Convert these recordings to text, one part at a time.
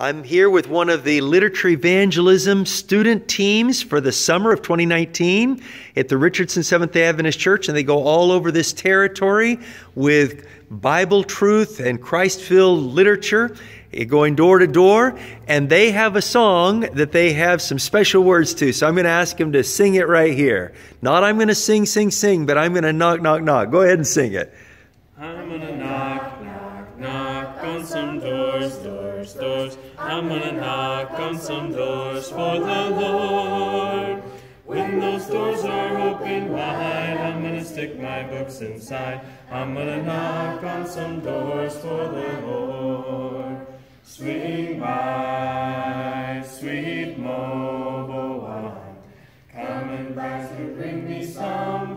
I'm here with one of the literature evangelism student teams for the summer of 2019 at the Richardson Seventh day Adventist Church, and they go all over this territory with Bible truth and Christ filled literature, eh, going door to door. And they have a song that they have some special words to. So I'm going to ask them to sing it right here. Not I'm going to sing, sing, sing, but I'm going to knock, knock, knock. Go ahead and sing it. I'm going to knock, knock, on some doors, doors, doors. I'm gonna knock on some doors for the Lord. When those doors are open wide, I'm gonna stick my books inside. I'm gonna knock on some doors for the Lord. Swing by, sweet mobile one, coming back to bring me some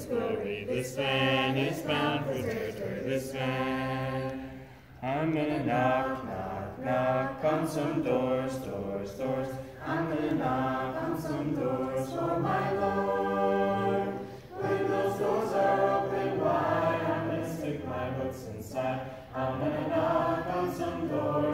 his glory. This man is bound for territory. This man. I'm gonna knock, knock, knock on some doors, doors, doors. I'm gonna knock on some doors for my Lord. When those doors are open wide, I'm gonna stick my roots inside. I'm gonna knock on some doors.